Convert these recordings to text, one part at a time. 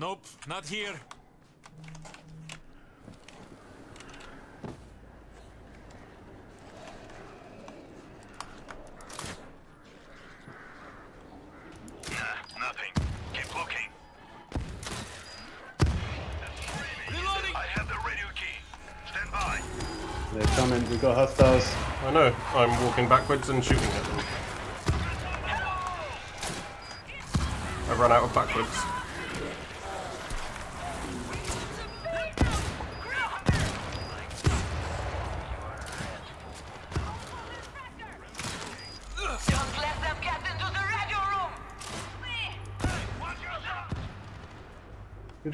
Nope, not here. Nah, nothing. Keep looking. I have the radio key. Stand by. They're coming. We've got hostiles. I know. I'm walking backwards and shooting at them. I've run out of backwards.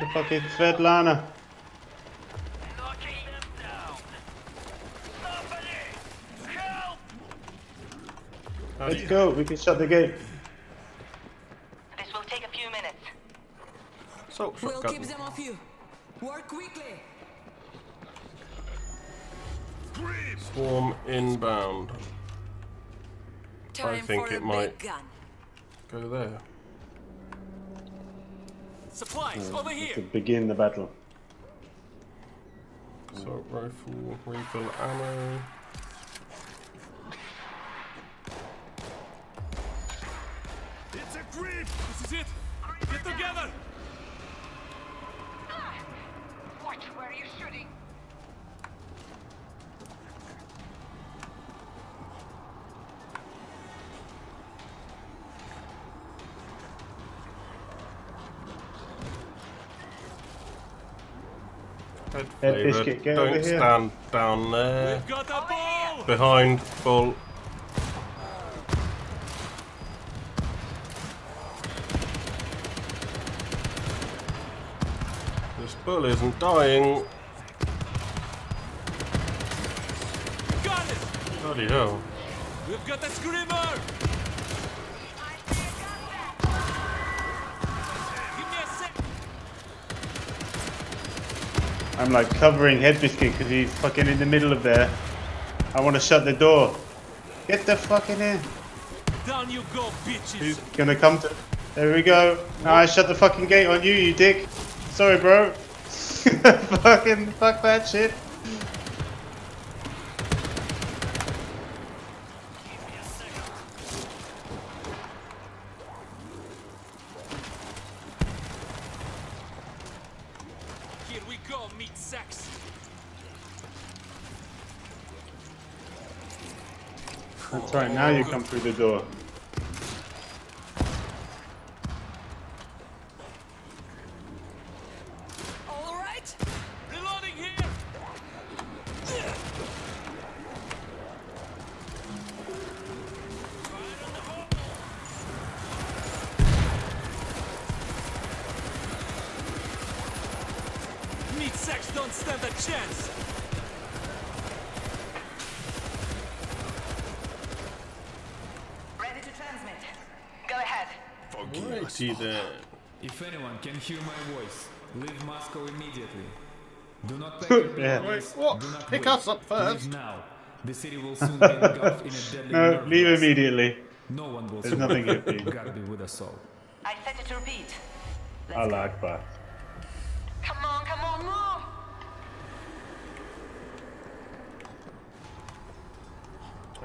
Who the fuck is Svetlana? Knocking them down. Somebody! Help! Let's go. We can shut the gate. This will take a few minutes. Assault We'll keep them off you. Work quickly. Swarm inbound. Time think it might- gun. Go there. Supplies, over To begin the battle. So, rifle, refill ammo. Head Head biscuit, get Don't over here. stand down there. We've got a ball! Behind, bull. This bull isn't dying. Got it! Bloody hell. We've got a screamer! I'm like covering Head Biscuit because he's fucking in the middle of there. I want to shut the door. Get the fuck in. Down you go, bitches! Who's gonna come to? There we go. Now I shut the fucking gate on you, you dick. Sorry, bro. fucking fuck that shit. Now you come through the door. Can hear my voice, leave Moscow immediately. Do not pack your belongings. what? Do not Pick wait. us up first. Leave now. The city will soon be engulfed in a deadly No, leave gas. immediately. No one will There's survive. nothing here for you. God be with us all. I set it to repeat. Let's Allah go. Akbar. Come on, come on, move!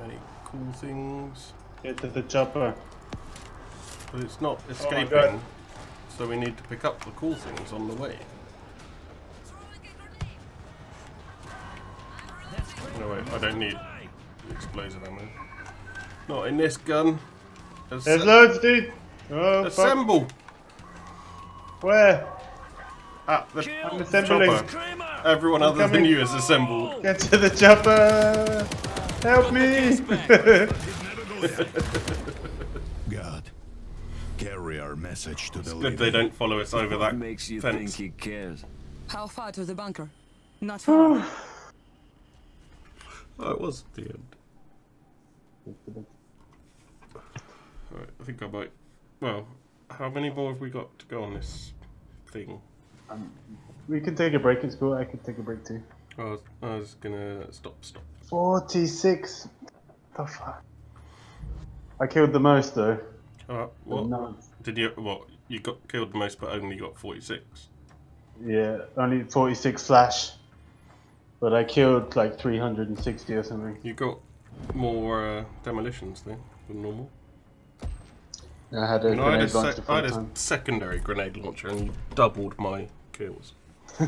Any cool things? Get to the chopper. But it's not oh my escaping. God. So we need to pick up the cool things on the way. No wait, I don't need explosive ammo. Not in this gun. As- There's loads, dude. Oh, fuck. assemble Where? at the I'm assembling. chopper. Everyone other than coming. you is assembled. Get to the chopper. Help me. God. Carry our message to the Good living. they don't follow us over that makes you fence. think he cares? How far to the bunker? Not far. Oh, it was the end. Alright, I think I might. Well, how many more have we got to go on this thing? Um, we can take a break. It's cool. I can take a break too. I was, I was gonna stop, stop. 46. The fuck? I killed the most though. Uh, what? No. Did you? What? you got killed the most, but only got 46. Yeah, only 46 flash. But I killed like 360 or something. You got more uh, demolitions though than normal. I had a And I had, a sec- for had a secondary grenade launcher and you doubled my kills.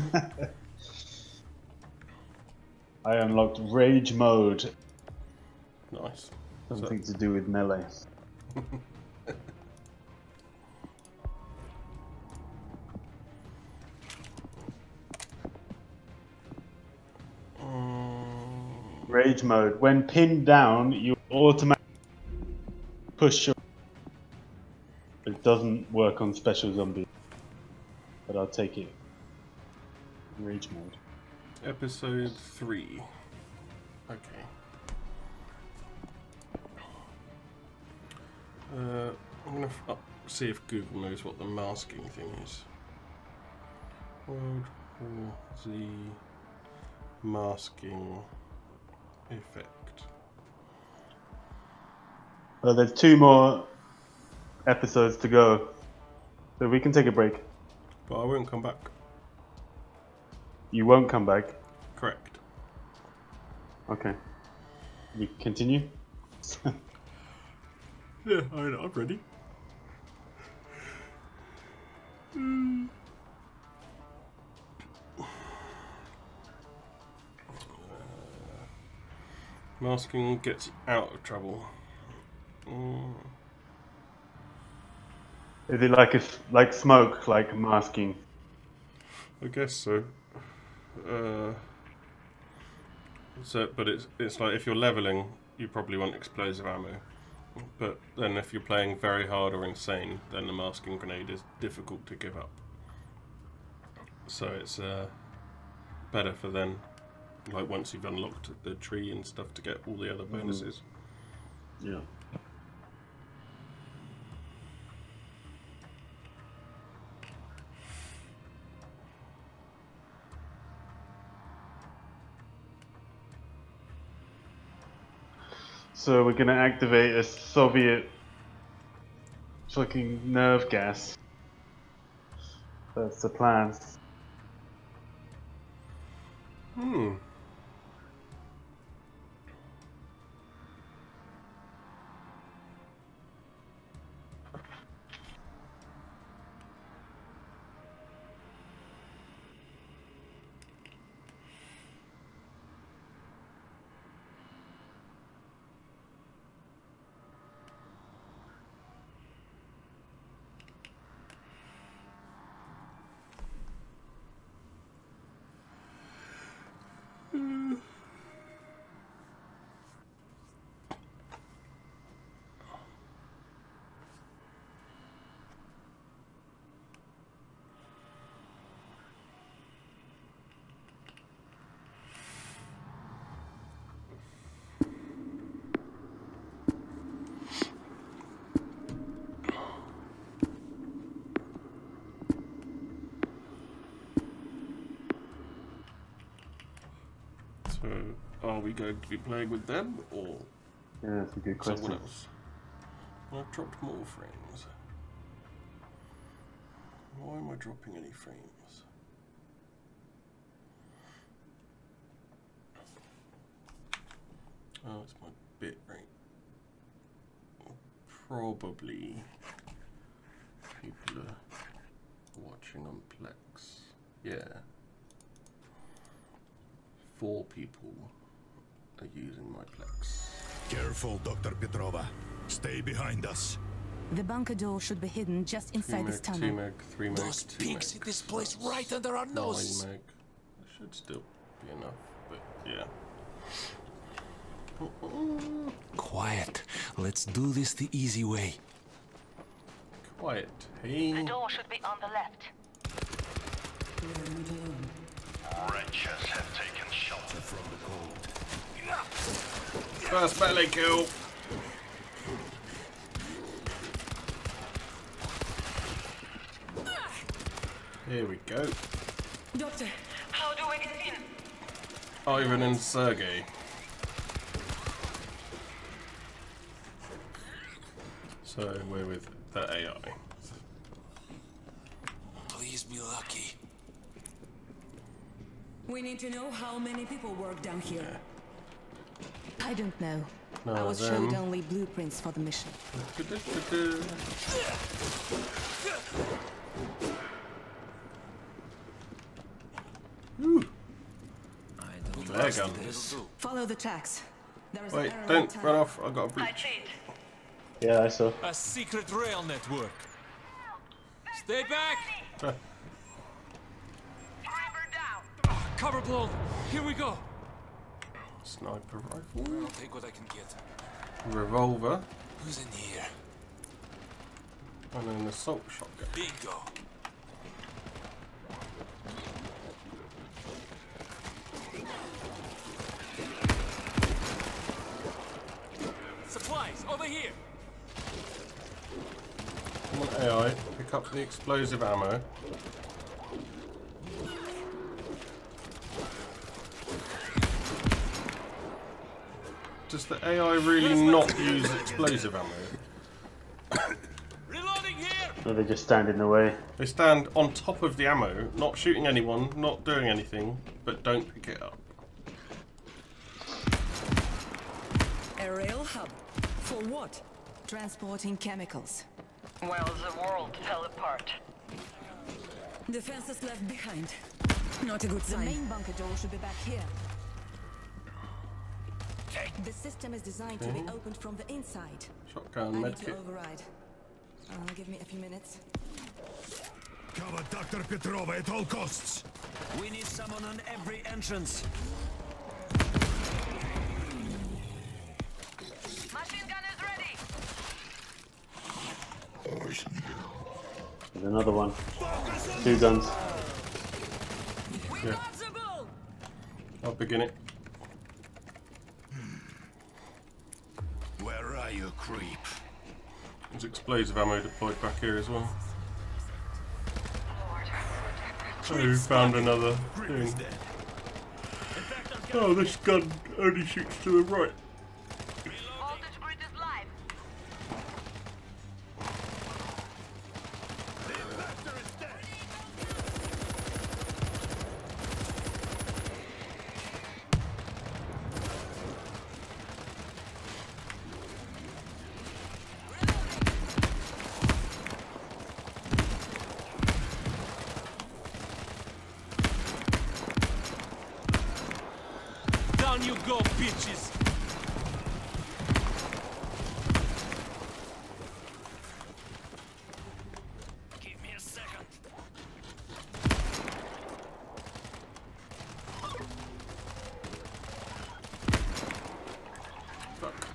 I unlocked rage mode. Nice. Something to do with melee. Mode. When pinned down, you automatically push your. It doesn't work on special zombies, but I'll take it. Rage mode. Episode 3. Okay. Uh, I'm gonna uh, see if Google knows what the masking thing is. World War Z masking effect. Well, there's two more episodes to go, so we can take a break. But I won't come back. You won't come back. Correct. Okay. We continue. Yeah, I know, I'm ready. Masking gets out of trouble. Mm, Is it like a like smoke, like masking? I guess so. Uh, so, but it's it's like if you're leveling, you probably want explosive ammo. But then if you're playing very hard or insane, then the masking grenade is difficult to give up. So it's uh, better for then, like once you've unlocked the tree and stuff to get all the other mm. bonuses. Yeah. So we're gonna activate a Soviet fucking nerve gas. That's the plan. We going to be playing with them or Yeah, that's a good question. someone else? I've dropped more frames. Why am I dropping any frames? Oh, it's my bit rate. Probably people are watching on Plex. Yeah. Four people using my Plex. Careful, Dr. Petrova. Stay behind us. The bunker door should be hidden just Two inside this meg, two tunnel. meg, three meg, Those two pinks meg, in this place right under our nine noses. meg. Should still be enough, but yeah. Quiet. Let's do this the easy way. Quiet, hey. The door should be on the left. Wretches have taken shelter from the cold. First melee kill. Here we go. Doctor, How do we get in? Oh, Ivan and Sergey. So we're with the AI. Please be lucky. We need to know how many people work down here. I don't know. No, I was them. showed only blueprints for the mission. Du-du-du-du. Flare. Follow the tracks. There is Wait, an don't run off. I got a breach. Yeah, I saw. A secret rail network. Stay back! Cover blown. Here we go. Sniper rifle. I'll take what I can get. Revolver. Who's in here? And an assault shotgun. Bingo. Supplies over here. Come on, AI. Pick up the explosive ammo. Does the AI really not use explosive ammo? Reloading here. Or they just stand in the way. They stand on top of the ammo, not shooting anyone, not doing anything, but don't pick it up. A rail hub. For what? Transporting chemicals. Well, the world fell apart. Defenses left behind. Not a good sign. The main bunker door should be back here. The system is designed to be opened from the inside. I Shotgun, need to medkit. override. Uh, give me a few minutes. Cover Dr. Petrova at all costs. We need someone on every entrance. Machine gun is ready. There's another one. Two guns. Yeah. I'll begin it. Where are you, creep? There's explosive ammo deployed back here as well. Oh, found another thing. Oh, this gun only shoots to the right. Voltage grid is live. Down you go, bitches. Give me a second. Fuck.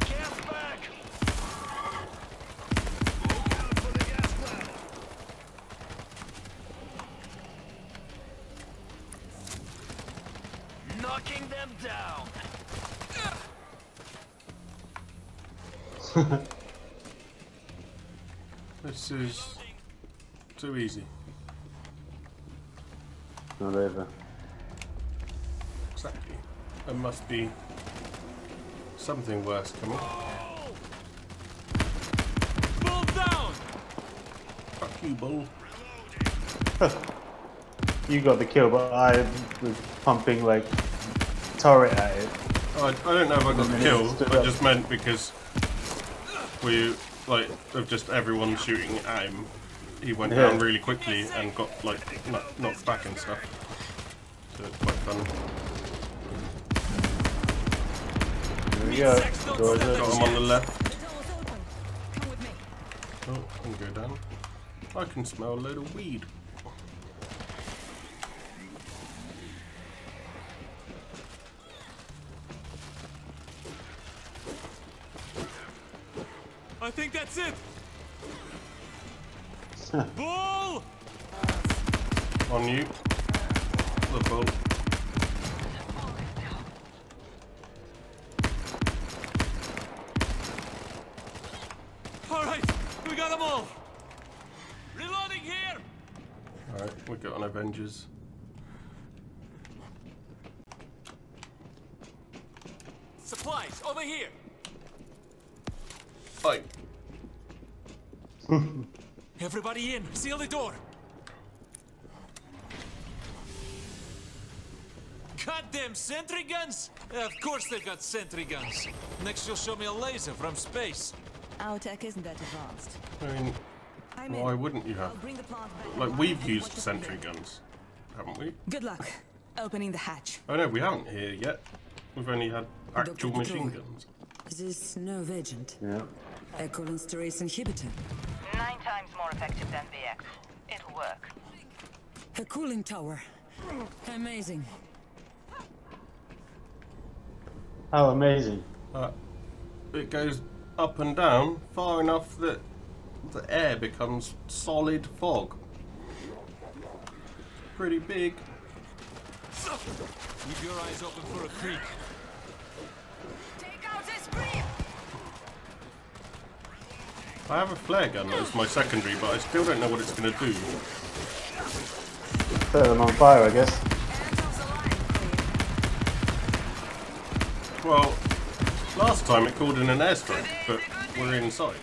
Gas back. Knocking them down. This is too easy. Not over. Exactly. There must be something worse coming. Bull down. Fuck you, bull. You got the kill, but I was pumping like turret at it. Oh, I, I don't know if I got the kill. stood I just meant because we like of just everyone shooting at him. He went Yeah. down really quickly and got like knocked, knocked back and stuff. So it's quite fun. There go. Doors stand. Got him on the left. The door's open. Come with me. Oh, I can go down. I can smell a load of weed. I think that's it. Bull. On you. The bull. Avengers. Supplies, over here! Oi. Everybody in! Seal the door! Goddamn sentry guns! Of course they've got sentry guns. Next you'll show me a laser from space. Our tech isn't that advanced. I mean, I'm why in. wouldn't you I'll have? bring the plant back. Like, we've and used sentry guns, haven't we? Good luck. Opening the hatch. Oh no, we haven't here yet. We've only had actual Dr. machine Petrova. guns. This nerve agent. Yeah. Echolinesterase inhibitor. Nine times more effective than VX. It'll work. A cooling tower. Amazing. How amazing. Uh, it goes up and down far enough that the air becomes solid fog. Pretty big. Keep your eyes open for a creek. Take out this creep! I have a flare gun as my secondary, but I still don't know what it's going to do. Set them on fire, I guess. Well, last time it called in an airstrike, but we're inside.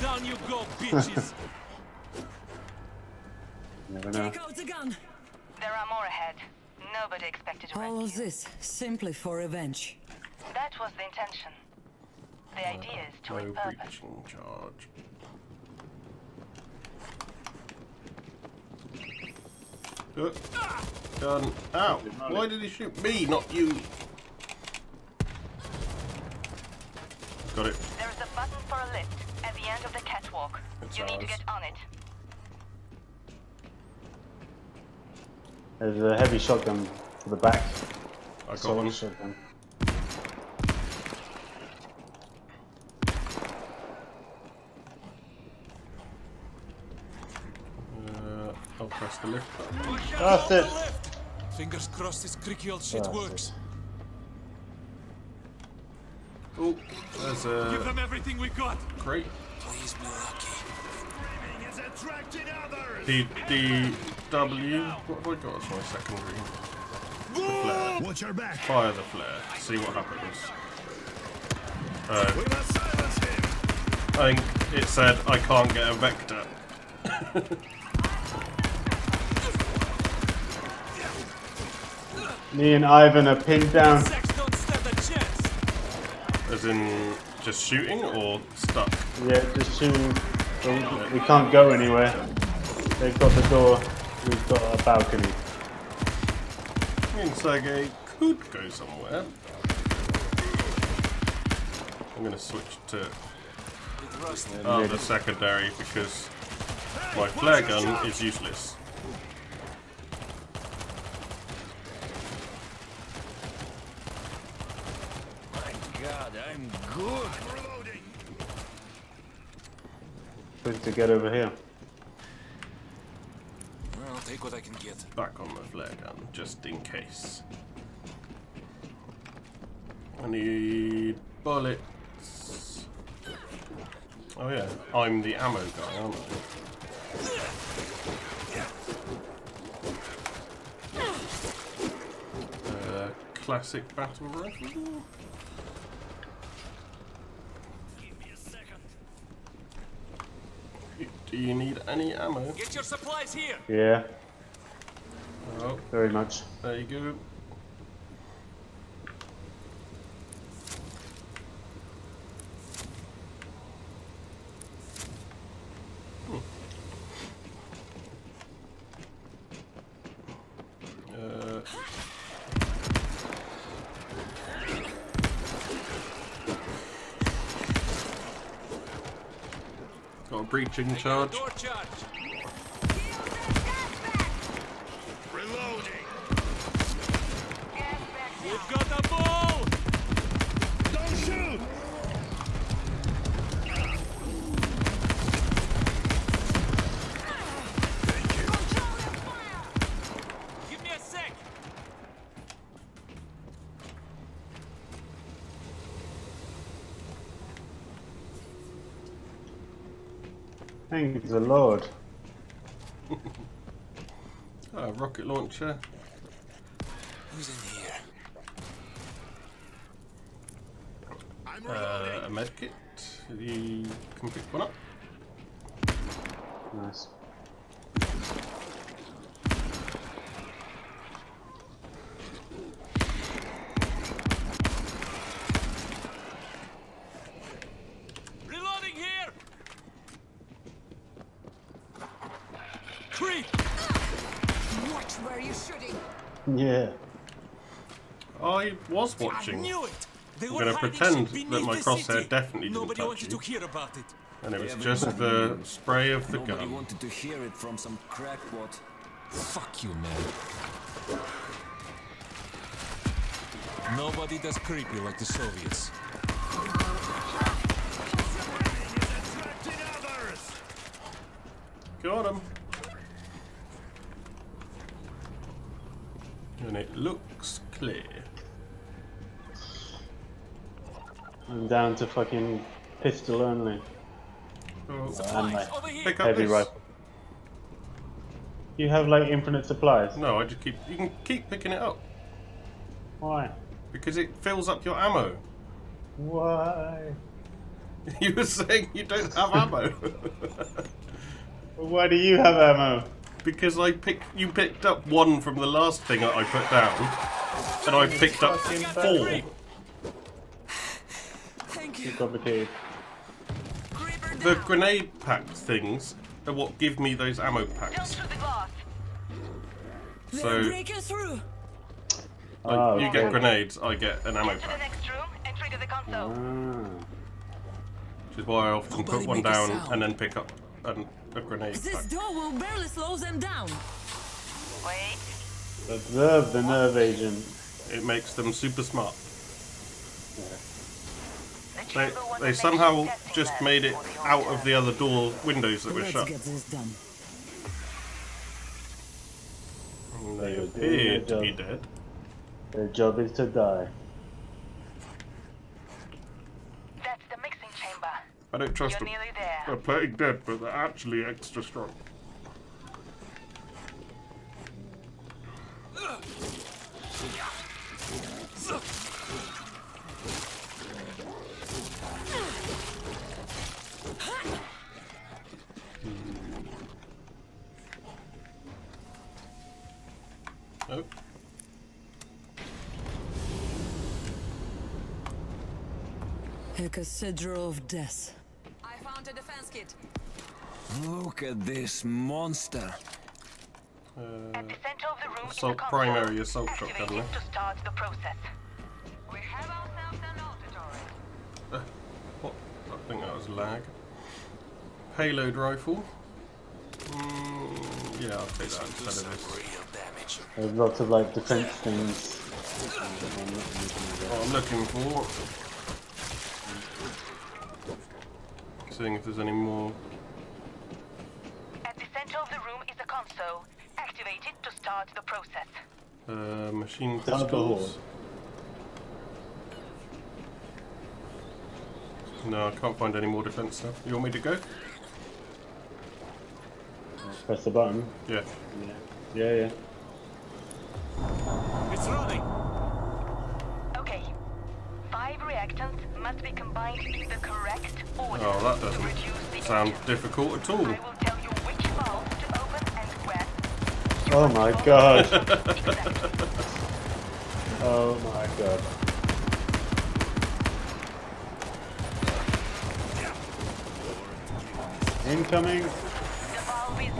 Down you go, bitches! Never know. Take out the gun. There are more ahead. Nobody expected to All of this simply for revenge. That was the intention. The idea is to No repurpose. breaching charge. Uh, Gun. Ow! Why did he shoot me, not you? Got it. There is a button for a lift at the end of the catwalk. It's you need to get on it. There's a heavy shotgun for the back. I got Assault one. shotgun. Uh, I'll press the lift button. That's it. Fingers crossed this creaky old shit That's works. Oh, there's a... Give them everything we got! crate. Please be lucky. Is attracting others. D D W. What have I got as my secondary? The flare. Watch your back. Fire the flare. See what happens. Uh, We must silence him. I think it said I can't get a vector. Me and Ivan are pinned down. Sex don't stand a chance! As in just shooting or stuck? Yeah, just shooting. We- We can't go anywhere. They've got the door. We've got a balcony. Me and Sergey could go somewhere. I'm gonna switch to oh, the secondary because my flare gun is useless. My god, I'm good. Reloading. Good to get over here. I'll take what I can get. Back on the flare gun just in case. I need bullets. Oh yeah, I'm the ammo guy, aren't I? Uh, classic battle rifle. You need any ammo? Get your supplies here! Yeah, Oh, very much. there you go. Uh, breaching charge. The Lord. Ah, rocket launcher. Who's in here? Uh, a med kit. You can pick one up. Nice. Reloading here! Creep! Watch where you're shooting. Yeah. I was I watching, knew it! They I'm were gonna pretend that my crosshair city. definitely didn't Nobody touch wanted you. to hear about it. and it was Yeah, just but- the spray of the Nobody gun. wanted to hear it from some crackpot. Fuck you, man. Nobody does creepy like the Soviets. Got him. And it looks clear. I'm down to fucking pistol only. Oh, And my Over here! pick up heavy this. rifle. You have like infinite supplies. No, I just keep. You can keep picking it up Why? because it fills up your ammo. Why? You were saying you don't have ammo Why do you have ammo? because I picked. You picked up one from the last thing that I put down, and I picked up four. Thank you. Too complicated. Creeper The grenade pack things are what give me those ammo packs. shoot the glass. So- through. Like, Oh, you get grenades, I get an ammo Get to the pack. next room and trigger the console. Ah. Which is why I often Nobody put one down and then pick up an, a grenade This pack. door will barely slow them down. Wait. Observe the nerve agent. It makes them super smart. The They, they somehow just made it out of the other door windows that were Let's shut. get this done. And They They appeared their to be job. dead. Their job is to die. That's the mixing chamber. I don't trust You're them. They're playing dead, but they're actually extra strong. A cathedral of death. I found a defense kit. Look at this monster. At the center of the room assault the console. primary assault Activate shotgun. it to start the process. We have ourselves an auditory. What? I think that was lag. Payload rifle. Mm, yeah, I'll take that instead of this. There's lots of like defense things. What I'm looking for. Seeing if there's any more. At the center of the room is a console. Activate it to start the process. Uh, machine Down pistols. No, I can't find any more defense stuff. You want me to go? Press the button. Yeah. Yeah, yeah. It's running! Okay. Five reactants must be combined in the correct order Oh, that doesn't sound engine. difficult at all. I will tell you which valve to open and when. Oh you Oh my god. Oh my god. Incoming. The valve is.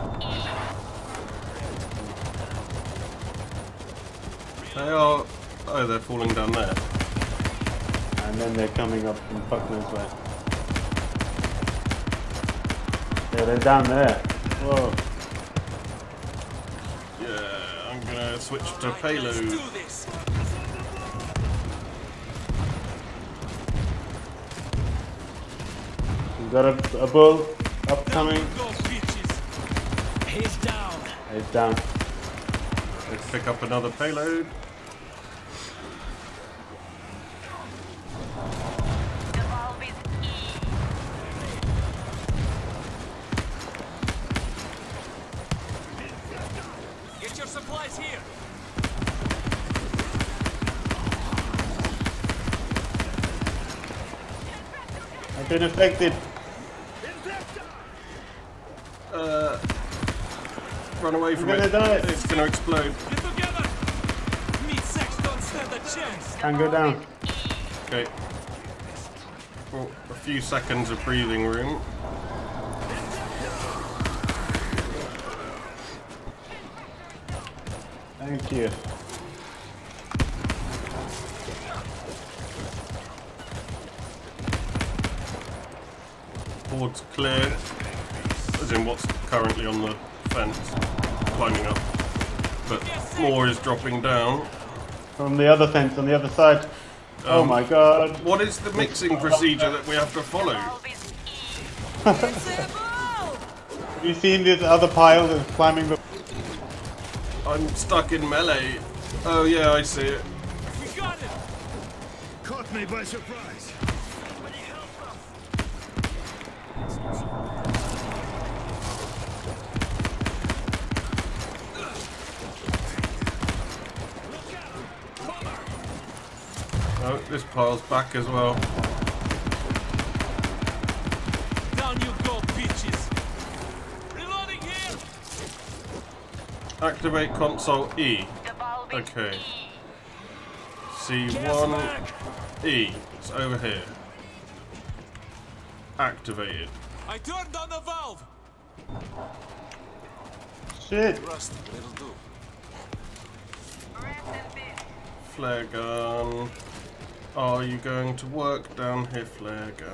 They are. Oh, they're falling down there. And then they're coming up from fuck knows where. Yeah, they're down there. Whoa. Yeah, I'm gonna switch to Let's payload. do this! We've got a, a bull upcoming. Go! He's down. It's down. Let's pick up another payload. Been affected. Uh, run away from it. die. It's gonna explode. Get together! Meat sex don't stand a chance! Can go down. Okay. Well, a few seconds of breathing room. Thank you. Board's clear. As in what's currently on the fence. Climbing up. But more is dropping down. From the other fence on the other side. oh Um, my god. What is the mixing procedure that we have to follow? Valve is. Have you seen this other pile that's climbing the... I'm stuck in melee. Oh yeah, I see it. We got it! Caught me by surprise. This pile's back as well. Down you go, bitches! Reloading here! Activate console E. The valve is Okay. C1 E. It's over here. Activated. I turned on the valve! Shit. Rusty, it'll do. Rest. Flare gun. Are you going to work down here, flare gun?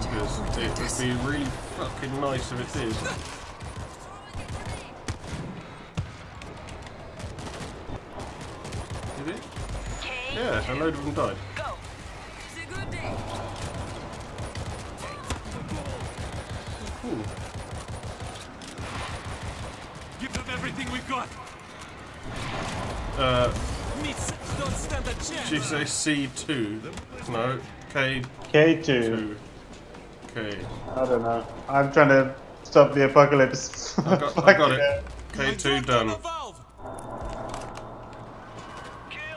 Because it would be really fucking nice if it did. Did it? Yeah, a load of them died. Go. It's a good day. Ooh. Give them everything we've got! Uh, Meat sex don't stand a chance! did you say C2? No, K2. K2. Two. K. I don't know. I'm trying to stop the apocalypse. I got, I got it. hell. I K2 turned on the done.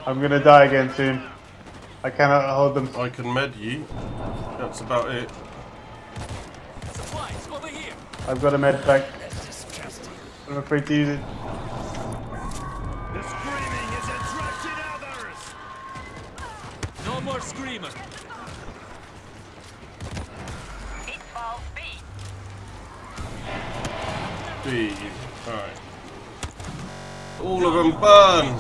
I'm gonna die again soon. I cannot hold them. I can med you. That's about it. Supplies, over here! I've got a med pack. I'm afraid to use it. No more screamer! B. B. Alright. All of them burn!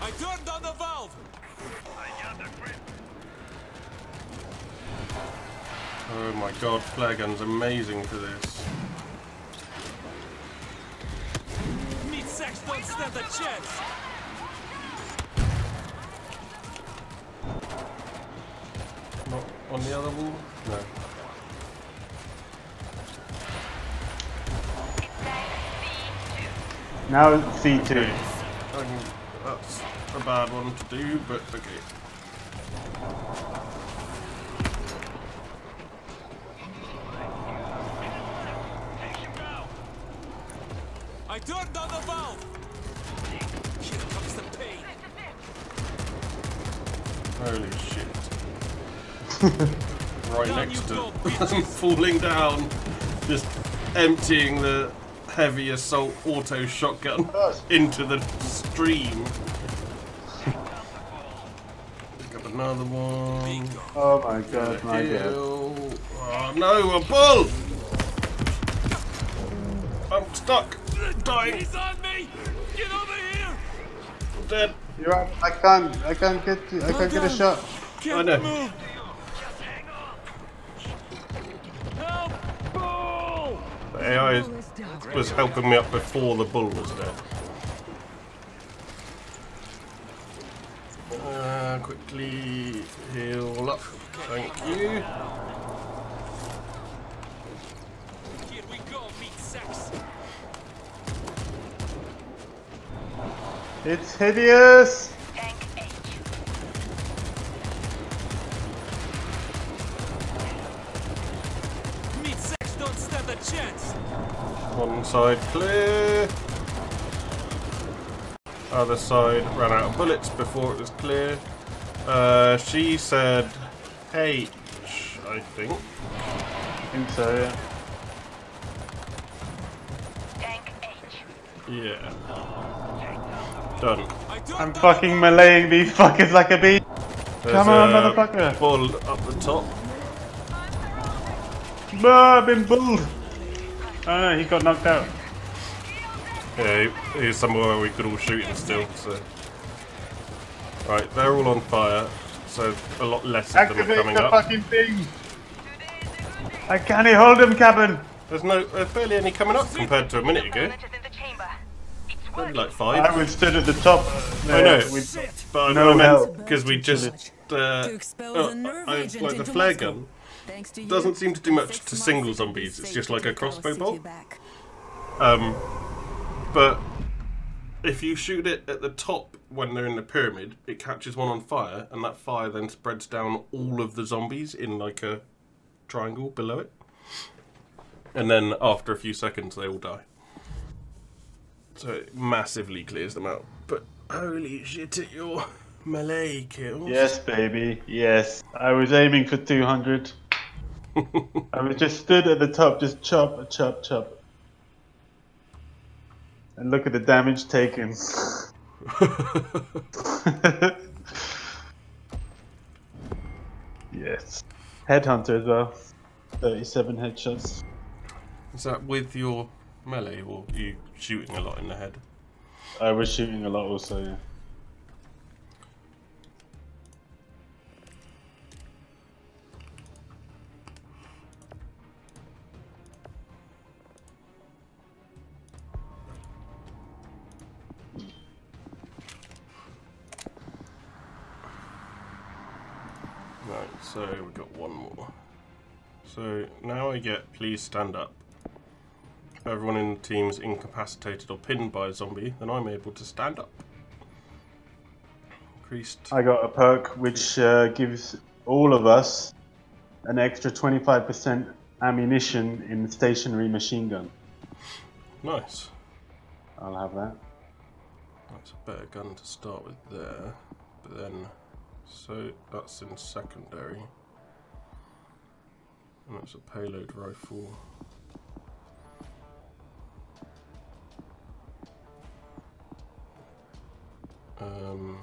I turned on the valve! Oh my god, flare gun's amazing for this. Sex don't stand a chance! Not on the other wall? No. It's tank C2. Now C2. Okay. I that's a bad one to do, but okay. Right next to go, them, falling down, just emptying the heavy assault auto shotgun into the stream. Pick up another one. Oh my god, my god. Oh no, a bull! I'm stuck. Dying. He's on me! Get over here! Dead. You're right. I can't. I can't get. You. I can't get a shot. Can't I know. move! Help! Bull! The AI was helping me up before the bull was there. Uh, quickly heal up. Thank you. Here we go, meat sex! It's hideous. Sex don't stand a chance! One side clear. other side ran out of bullets before it was clear. Uh, she said H, I think. I think so, yeah. Tank H. Yeah. Done. I don't I'm fucking meleeing these fuckers like a bee. There's Come on, a motherfucker. Bull up the top. Ah, I've been bulled. Oh no, he got knocked out. Yeah, he- he's somewhere where we could all shoot him still. So. Right, they're all on fire, so a lot less of them are Activate coming the up. fucking thing. I can't hold him, Cabin. There's no, there's barely any coming up compared to a minute ago. Component is in the chamber. It's Only working. like I five. was stood at the top. I know, With, but no I meant because we just uh, To oh, the nerve I- like the flare Moscow. gun. Doesn't seem to do much to single zombies, it's just like a crossbow bolt. Um, but if you shoot it at the top when they're in the pyramid, it catches one on fire, and that fire then spreads down all of the zombies in like a triangle below it. And then after a few seconds, they all die. So it massively clears them out. But holy shit at your melee kills. Yes, baby. Yes. I was aiming for 200. I was just stood at the top, just chop, chop, chop. And look at the damage taken. yes. Headhunter as well. 37 headshots. Is that with your melee, or you shooting a lot in the head? I was shooting a lot also, yeah. So we've got one more. So now I get please stand up. If everyone in the team is incapacitated or pinned by a zombie, then I'm able to stand up. Increased. I got a perk which uh, gives all of us an extra 25% ammunition in the stationary machine gun. Nice. I'll have that. That's a better gun to start with there. But then, so that's in secondary. And that's a payload rifle. Um,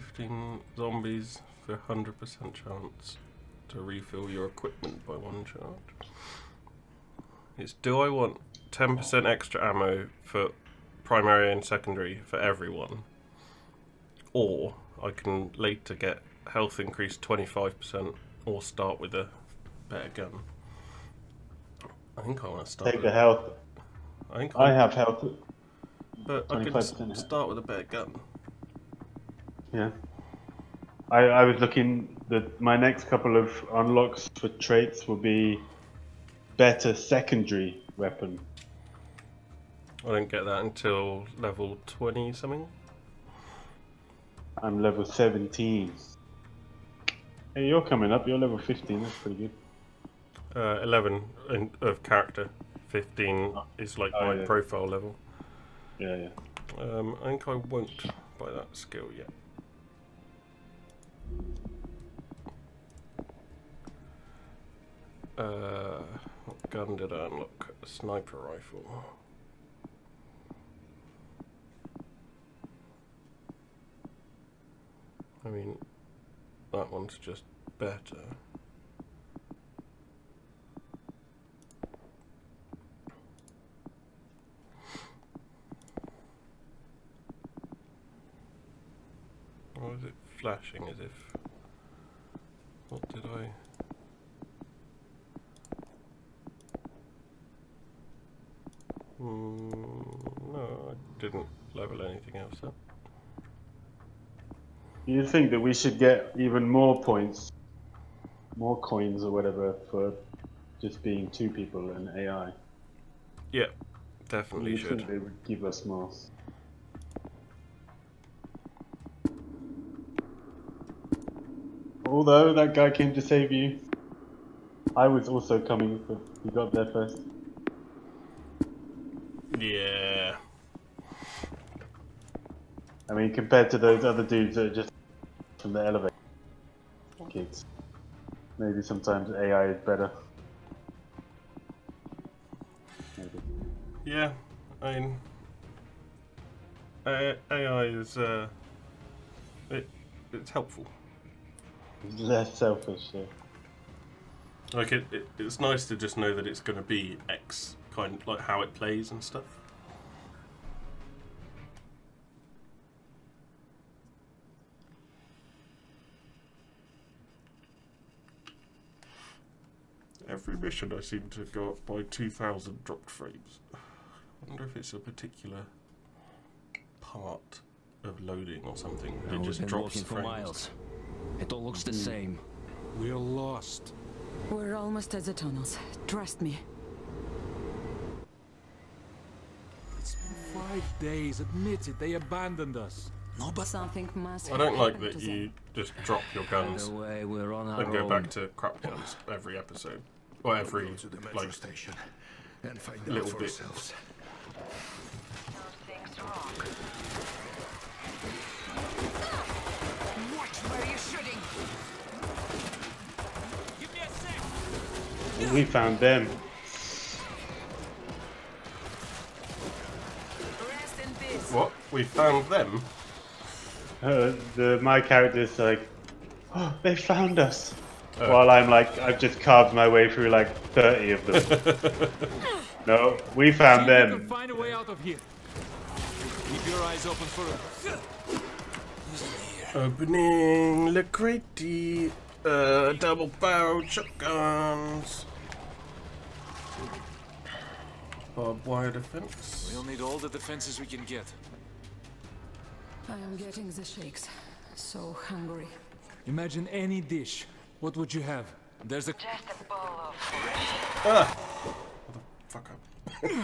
15 zombies for 100% chance to refill your equipment by one charge. It's do I want 10% extra ammo for primary and secondary for everyone? Or I can later get health increase 25% or start with a better gun. I think I want to start Take the health. I think I have health. but I can start with a better gun. Yeah. I, I was looking that my next couple of unlocks for traits will be better secondary weapon. I don't get that until level 20 something. I'm level 17. Hey, you're coming up. You're level 15. That's pretty good. Uh, 11 in, of character. 15 is like Oh, my yeah. profile level. Yeah, yeah. Um, I think I won't buy that skill yet. Uh, what gun did I unlock? A sniper rifle. I mean, that one's just better. Or flashing as if... What did I... Mm, no, I didn't level anything else up. You think that we should get even more points, more coins or whatever for just being two people and AI? Yeah, definitely You should. think they would give us more. Although that guy came to save you, I was also coming, but you got there first. Yeah. I mean, compared to those other dudes that are just from the elevator kids, maybe sometimes AI is better. Maybe. Yeah, I mean, AI is uh, it it's helpful. It's less selfish. Yeah. Like it, it, it's nice to just know that it's going to be X kind, like how it plays and stuff. Every mission I seem to go up by 2,000 dropped frames. I wonder if it's a particular part of loading or something. Now It just been drops the for frames. miles. It all looks the hmm. same. We're lost. We're almost at the tunnels. Trust me. It's been five days. Admit it. They abandoned us. No, but something must. I don't like that to them. you just drop your guns Either way, we're on our and go own. back to crap guns every episode. Or every, Go to the metro like, station and find out little for bit. ourselves. We found them. Rest in peace. What? We found them? Uh, the my character's like, oh, they found us. Oh. While I'm like, I've just carved my way through like 30 of them. no, we found See if you can them. find a way out of here. Keep your eyes open for a. Opening Lacreti, uh, double barreled shotguns. Barbed wire defense. We'll need all the defenses we can get. I am getting the shakes. So hungry. Imagine any dish. What would you have? There's a Just a bowl of Ah! Fuck up. There's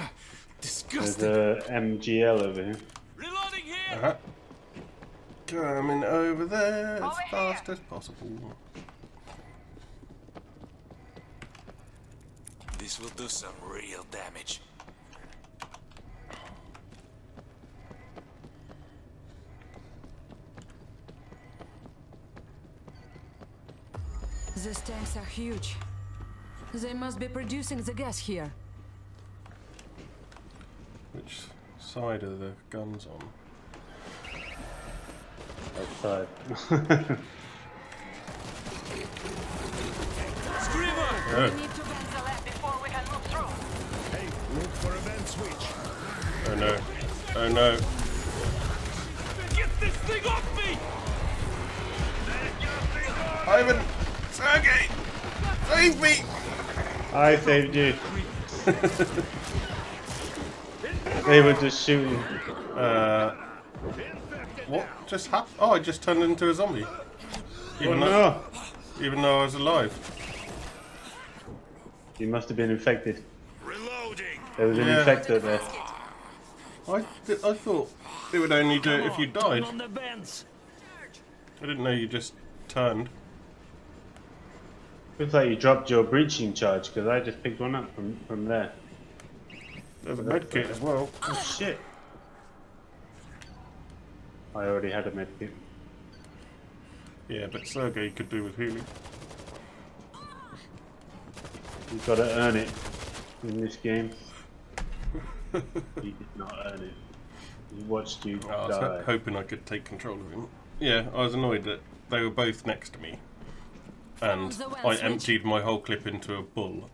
disgusting. a MGL over here. Reloading here. Uh-huh. Coming over there as Over fast as possible. This will do some real damage. These tanks are huge. They must be producing the gas here. Which side are the guns on? Outside. Screamer! Oh, We need to bend the left before we can move through. Hey, look for a vent switch. oh no. Oh no. Get this thing off me! Ivan! Sergey! Save me! I saved you. they were just shooting. Uh, what just happened? Oh, I just turned into a zombie. Oh Even, though, no! even though I was alive. You must have been infected. Reloading. There was an Yeah. infector there. I, th- I thought it would only do it if you died. on the vents. I didn't know you just turned. Looks like you dropped your breaching charge because I just picked one up from, from there. There's a medkit as well. Oh shit! I already had a medkit. Yeah, but Sergey could do with healing. You've got to earn it in this game. you did not earn it. He watched you die. I was die. hoping I could take control of him. Yeah, I was annoyed that they were both next to me. And I emptied my whole clip into a bull.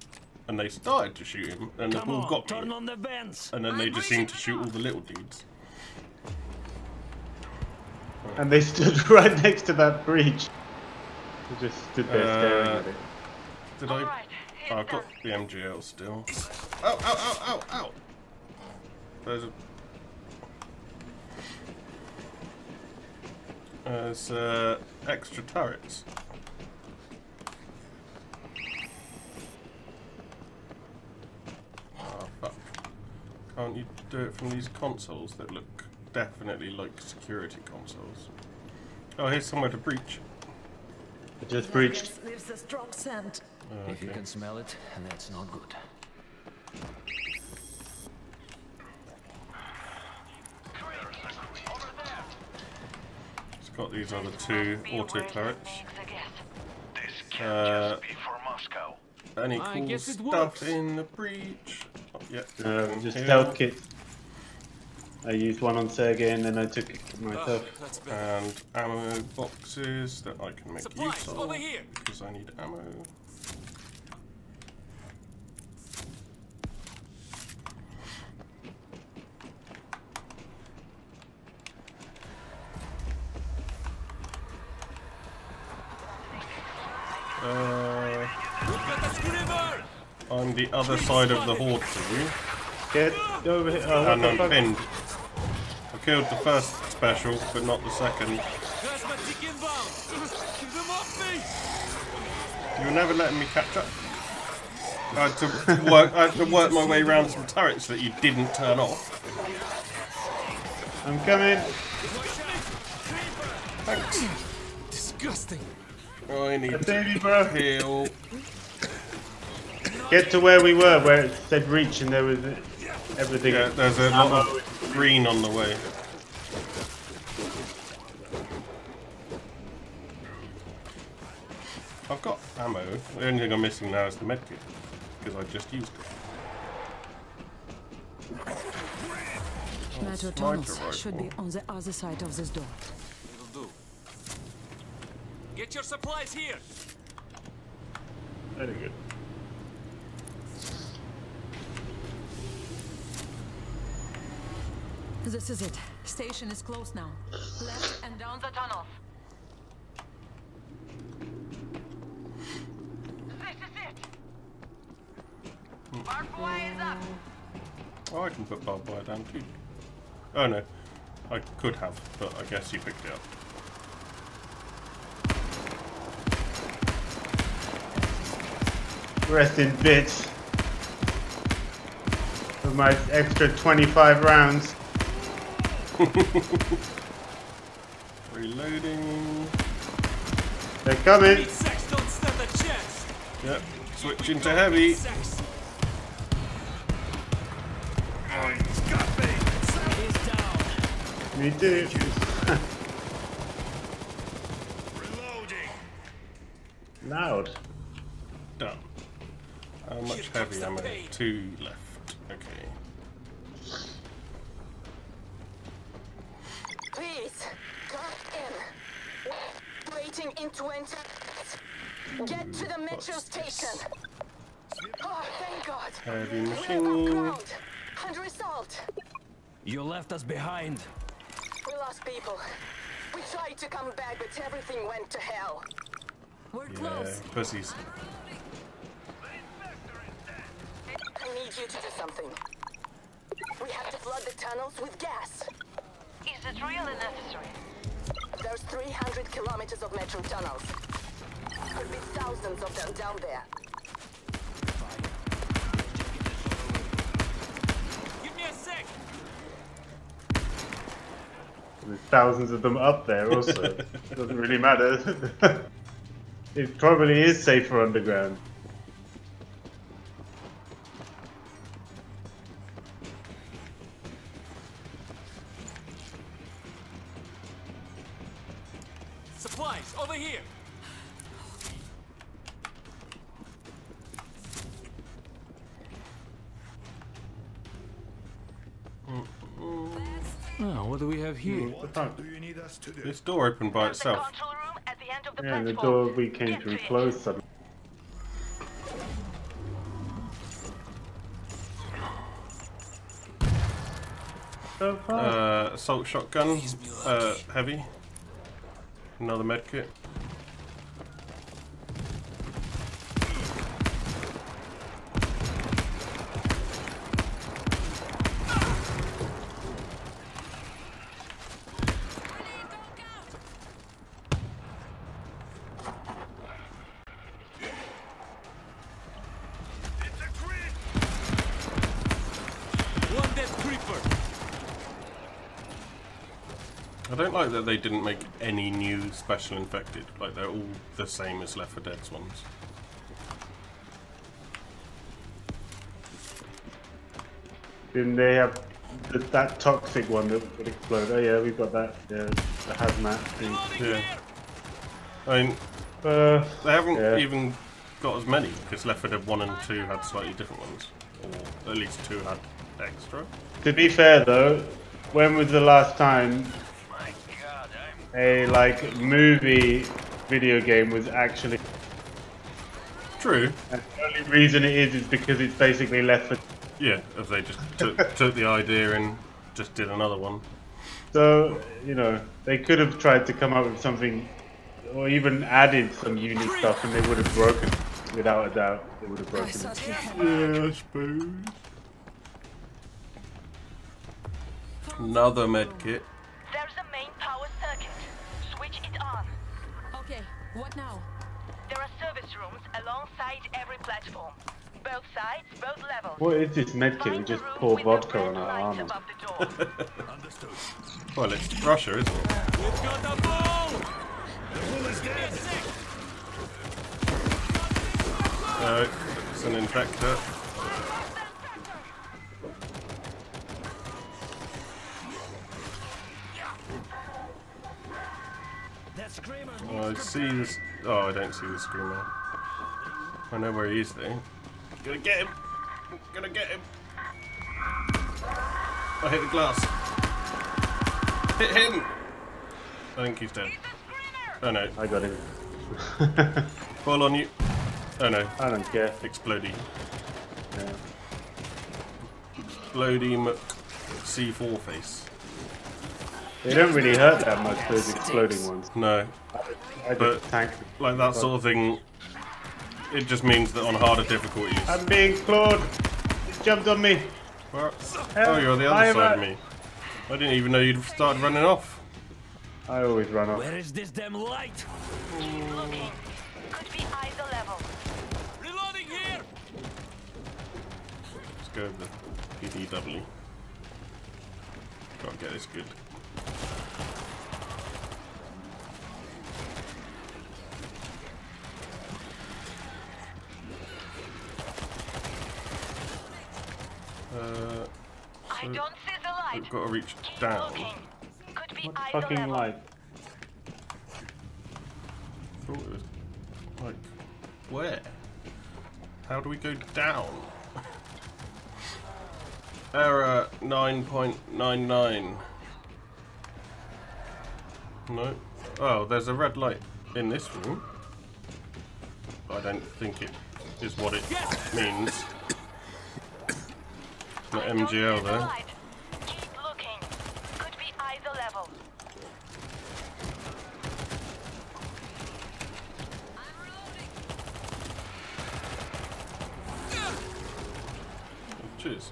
And they started to shoot him, and the Come bull on, got turn me. on the vents. And then they just seemed to shoot all the little dudes. And they stood right next to that breach. They just stood there staring Uh, at it. Did I? Alright, Oh, I've got the MGL still. Ow, ow, ow, ow, ow! There's a... There's uh, extra turrets. Oh, fuck. Can't you do it from these consoles that look definitely like security consoles? Oh, here's somewhere to breach. I just breached. Leaves a strong scent. Oh, If you can smell it, that's not good. It's got these other two auto turrets. Thanks, I guess. This can't Uh, just be for Moscow. Any cool stuff works. in the breach? Oh, yeah. Uh, just Here. health kit. I used one on Sergey and then I took it Oh, myself. that's. And ammo boxes that I can make Supplies, use of over here. because I need ammo. Uh, We've got a screamer! on the other side of the horde to you, Get over here. Oh, and the I'm pinned. I killed the first special, but not the second. Plasmatic inbound! Keep them off me! You're never letting me catch up. I had to work. I had to work my way around some turrets that you didn't turn off. I'm coming. Thanks. Disgusting. I need A to baby, bro. heal. Get to where we were, where it said reach and there was everything. Yeah, there's a lot of oh. green on the way. I've got ammo. The only thing I'm missing now is the medkit because I just used it. Metro sniper tunnels rifle. should be on the other side of this door. It'll do. Get your supplies here! Very good. This is it. Station is closed now. Left and down The tunnels. This is it. Barbed wire is up. Oh, I can put barbed wire down too. Oh no, I could have, but I guess you picked it up. Rest in bits. For my extra 25 rounds. Reloading. They're coming. Meat sacks don't stand a chance! Yep. Switching to heavy. Sacks. Me too. Reloading. Loud. Done. How much Here heavy the ammo? pain. Two left. Okay. Please, come in. Waiting in 20 Get to the metro station. Oh, thank God. Heavy We're machine. ground. Under assault. You left us behind. We lost people. We tried to come back, but everything went to hell. We're Yeah, close. pussies. I need you to do something. We have to flood the tunnels with gas. Is it really necessary? There's 300 kilometers of metro tunnels. Could be thousands of them down there. There's thousands of them up there also. Doesn't really matter. it probably is safer underground. To do? This door opened by itself. control room the the Yeah, the door we came Get through it. closed suddenly. So. Uh, assault shotgun. Uh, heavy. Another medkit. One dead don't like that they didn't make any new special infected. Like they're all the same as Left 4 Dead's ones. Didn't they have th that toxic one that would explode? Oh yeah, we've got that. Yeah, the hazmat thing. Yeah. I mean, Uh, they haven't Yeah. even got as many because Left 4 Dead 1 and 2 had slightly different ones, or at least 2 had extra. to be fair though, when was the last time My god, I'm a like movie video game was actually? True. And the only reason it is is because it's basically left for. Yeah, if they just took, took the idea and just did another one. So you know they could have tried to come up with something, or even added some unique stuff, and they would have broken. Without a doubt, they would have broken. it. Yeah, I suppose. Another med kit. There's a main what now? There are service rooms alongside every platform. Both sides, both levels. What is this medkit? We Find the just pour with the vodka on our light armor. above the door. Understood. Well, it's Russia, isn't it? We've got the ball! Uh, it's an infector. Oh, I see this. Oh, I don't see the screamer. I know where he is though. Gonna get him. Gonna get him. I hit the glass. Hit him. I think he's dead. Oh no. I got him. Fall on you. Oh no. I don't care. Explodey. Yeah. Explodey Mc C4 face. They don't really hurt that much. Those exploding ones. No. I just But- tank. Like that sort of thing. It just means that on harder difficulties. I'm being clawed. He jumped on me. Where- Oh, you're on the other am side of me. I didn't even know you'd started running off. I always run off. Where is this damn light? Keep looking. Could be either level. Reloading here! Let's go with the PDW. Gotta get this good. Uh, I don't see the light. we've got to reach Keep down. Could be What either fucking level. light? thought it was like where? How do we go down? Error nine point nine nine. No. Oh, there's a red light in this room. I don't think it is what it means. Not I don't see MGL the though. light. Keep looking. Could be either level. Cheers.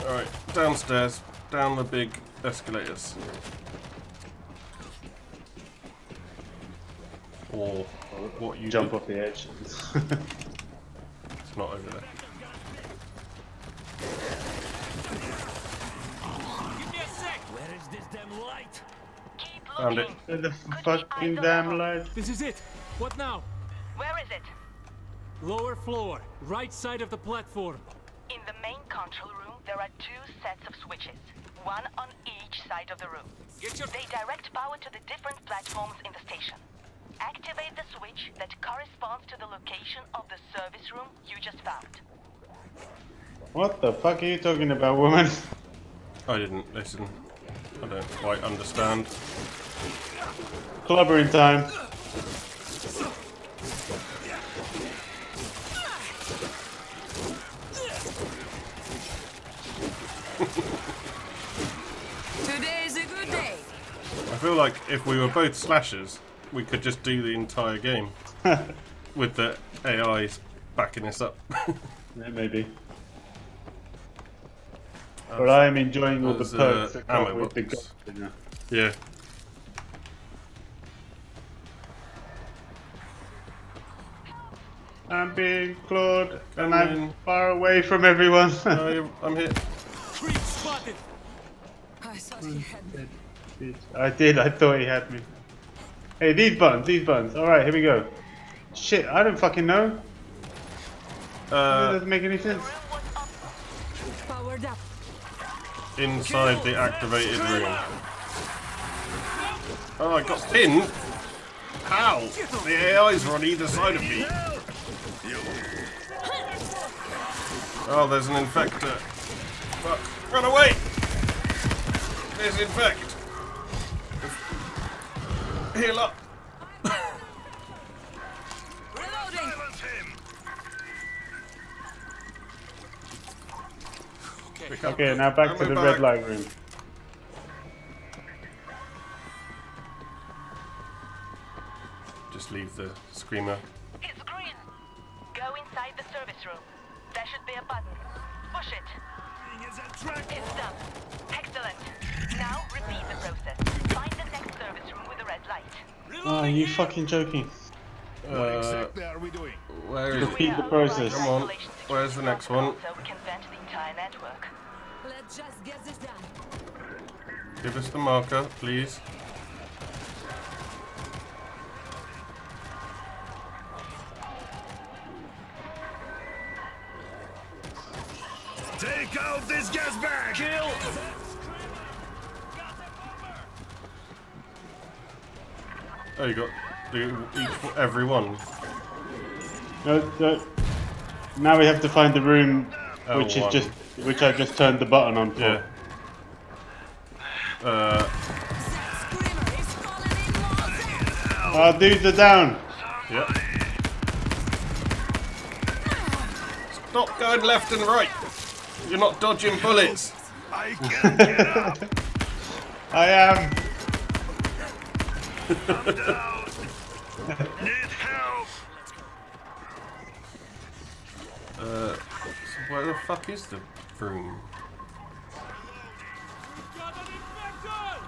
Alright, downstairs, down the big escalators. Or what you Jump did. off the edge. It's not over there. Give me a sec! Where is this damn light? Keep Found looking. it. Where the fucking damn light? This is it! What now? Where is it? Lower floor, right side of the platform. In the main control room, there are two sets of switches. One on each side of the room. Get your They direct power to the different platforms in the station. Activate the switch that corresponds to the location of the service room you just found. What the fuck are you talking about, woman? I didn't listen. I don't quite understand. Clobbering time. Today's a good day. I feel like if we were both slashers, we could just do the entire game with the AIs backing us up. Yeah, maybe. But I am enjoying all the There's, uh, perks that come ammo with the gun. you yeah. I'm being clawed, and I'm in. far away from everyone. No, I'm here. creep spotted! I thought he had me. I did. I thought he had me. Hey, these buttons. These buttons. All right, here we go. Shit, I don't fucking know. That Uh, doesn't make any sense. Inside the activated room. Oh, I got pinned. How? The AIs are on either side of me. Oh, there's an infector. Fuck. Run away! There's infect. Heal up. Okay. Okay, now back to the back. red light room. Just leave the screamer. It's green. Go inside the service room. There should be a button. Push it. It's done. Excellent. Now repeat the process. Find the next service room with a red light. Oh, you fucking joking. What Uh, exactly are we doing? where is it? Repeat the process. Come on. Where's the next one? protocol So we can vent the entire network. Let's just get this done. Give us the marker, please. Take out this gas bag! Kill! Oh, you got the, each, every one. No, no. Now we have to find the room, Oh, which is one. just, which I just turned the button on for. Yeah. Uh, That screamer is calling in Moses! Our dudes are down. yeah. Stop going left and right. You're not dodging bullets. I can't get up! I am. Need help! Uh, where the fuck is the room? Got an infected!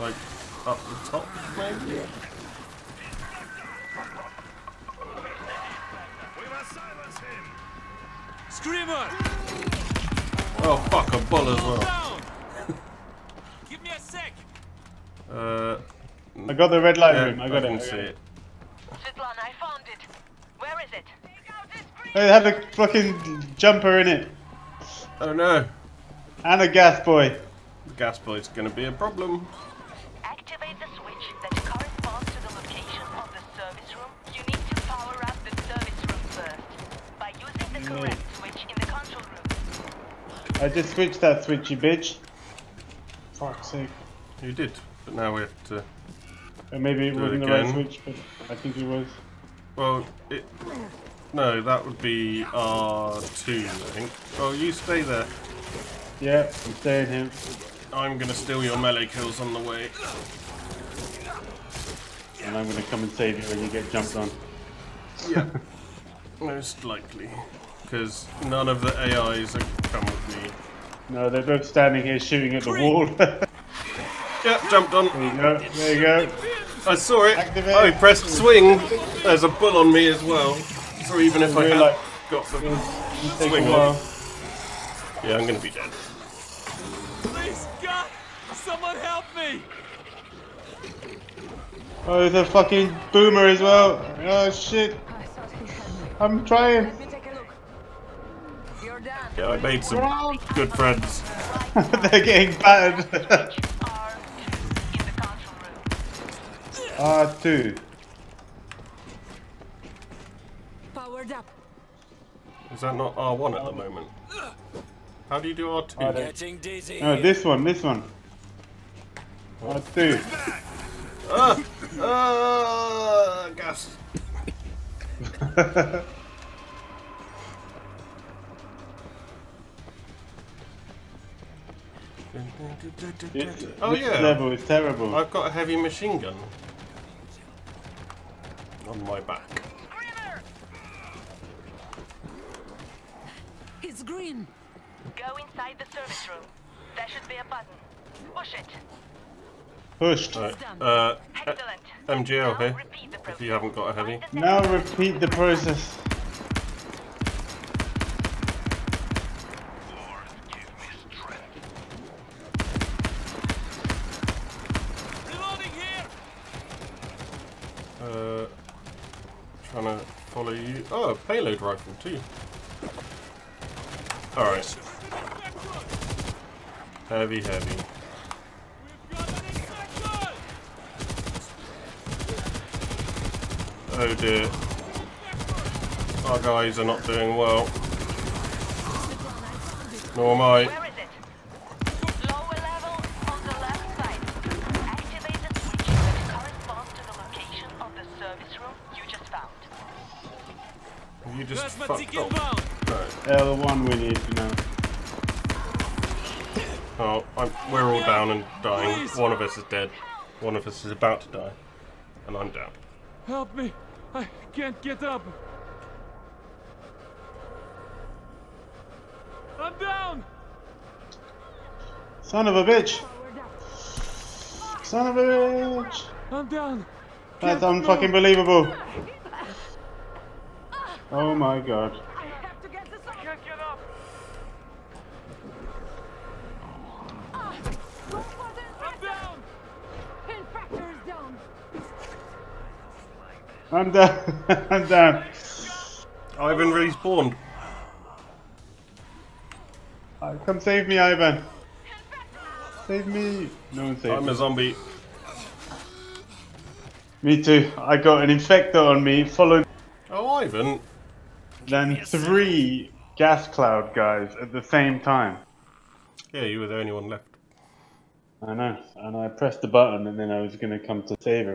Like up the top, maybe? We must silence him! Screamer! Oh fuck, a bull as well. Give me a sec! Uh, I got the red light yeah, room. I got can it. I see it. Svetlana, I found it. Where is it? Take out. It had a fucking jumper in it Oh no, and a gas boy. the gas boy's gonna be a problem. Activate the switch that corresponds to the location of the service room. You need to power up the service room first by using the mm. correct switch in the control room. I just switched that switchy bitch. Fuck's sake. You did, but now we have to. Or maybe it Do wasn't the right switch, but I think it was. Well, it. No, that would be R2, I think. Oh, you stay there. Yeah, I'm staying here. I'm gonna steal your melee kills on the way. And I'm gonna come and save you when you get jumped on. Yeah. Most likely. Because none of the AIs have come with me. No, they're both standing here shooting at the wall. there Yeah, jumped on. There you go. There you go. I saw it. Activate. I pressed swing. There's a bull on me as well. So even if I Really had like- got the swing a yeah, I'm gonna be dead. Please, God! Someone help me! Oh, there's a fucking boomer as well. Oh shit. I thought he had me. I'm trying. Let me take a look. You're done. Yeah, I made some good friends. they're getting battered. R in the control room. R2. Powered up. Is that not R1 at the moment? How do you do R2? Getting dizzy. No, this one, this one. R2. Ah! Ah! Gas. This Oh yeah. level is terrible. I've got a heavy machine gun on my back. Green. Go inside the service room. There should be a button. Push it. Pushed. Right. Uh, Excellent. Uh, MGL here. If you haven't got a heavy. Now repeat the process. Uh, trying to follow you. Oh, payload rifle too. Alright. Heavy, heavy. Oh dear. Our guys are not doing well. Nor am I. Where is it? Lower level on the left side. Activate the switch that corresponds to the location of the service room you just found. You just Plasma fucked up. Inbound. Right. L1 we need to know. Oh, I'm, we're all down and dying. One of us is dead. One of us is about to die. And I'm down. Help me. I can't get up. I'm down. Son of a bitch! Son of a bitch! I'm down. That's unfucking believable. Oh my god. I have to get this I can't get up. I'm down. Infector is down. I'm down. I'm down. Ivan respawned. Uh, Come save me, Ivan. Save me. No one saved I'm me. a zombie. Me too. I got an infector on me, followed Oh, Ivan. then three gas cloud guys at the same time. Yeah, you were the only one left. I know. And I pressed the button and then I was gonna come to save her.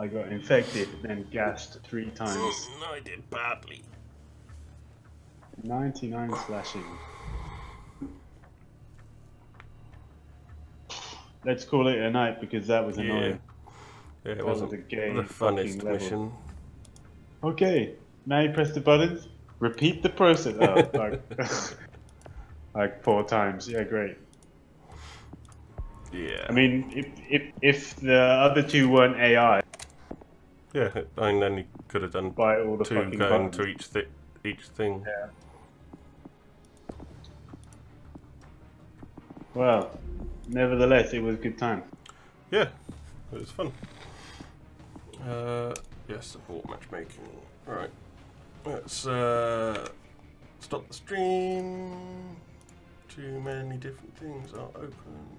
I got infected, then gassed three times. No, I did badly. 99 slashing. Let's call it a night because that was annoying. Yeah, it That wasn't was a gay the funnest mission. Okay, now you press the buttons. Repeat the process. Oh, like, like four times. Yeah, great. Yeah. I mean, if if if the other two weren't AI, yeah, I mean, then you could have done by all the two fucking going buttons. to each thi- each thing. Yeah. Well, nevertheless, it was a good time. Yeah, it was fun. Uh, yes, support matchmaking. Right, let's uh, stop the stream. Too many different things are open.